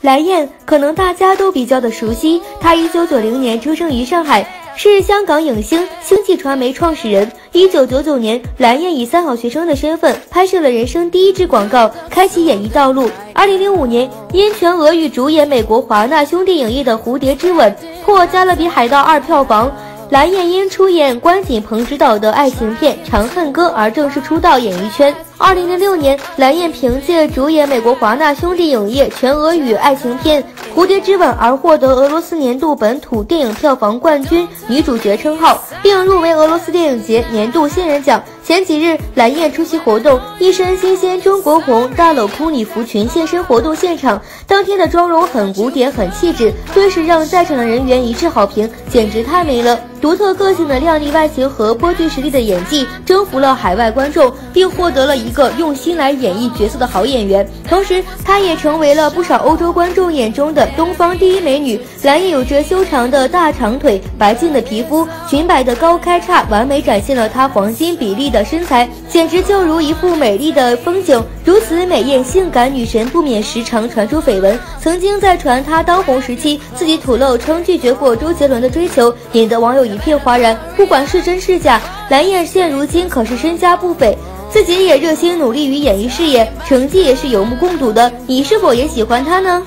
蓝燕可能大家都比较的熟悉，她一九九零年出生于上海，是香港影星星际传媒创始人。一九九九年，蓝燕以三好学生的身份拍摄了人生第一支广告，开启演艺道路。二零零五年，因全俄语主演美国华纳兄弟影业的《蝴蝶之吻》破《加勒比海盗二》票房。蓝燕因出演关锦鹏执导的爱情片《长恨歌》而正式出道演艺圈。二零零六年，蓝燕凭借主演美国华纳兄弟影业全俄语爱情片《蝴蝶之吻》而获得俄罗斯年度本土电影票房冠军女主角称号，并入围俄罗斯电影节年度新人奖。前几日，蓝燕出席活动，一身新鲜中国红大镂空礼服裙现身活动现场。当天的妆容很古典，很气质，顿时让在场的人员一致好评，简直太美了！独特个性的靓丽外形和颇具实力的演技，征服了海外观众，并获得了一一个用心来演绎角色的好演员。同时，她也成为了不少欧洲观众眼中的东方第一美女。蓝燕有着修长的大长腿，白净的皮肤，裙摆的高开叉完美展现了她黄金比例的身材，简直就如一幅美丽的风景。如此美艳性感女神，不免时常传出绯闻。曾经在传她当红时期，自己吐露称拒绝过周杰伦的追求，引得网友一片哗然。不管是真是假，蓝燕现如今可是身家不菲，自己也热心努力于演艺事业成绩也是有目共睹的你是否也喜欢他呢？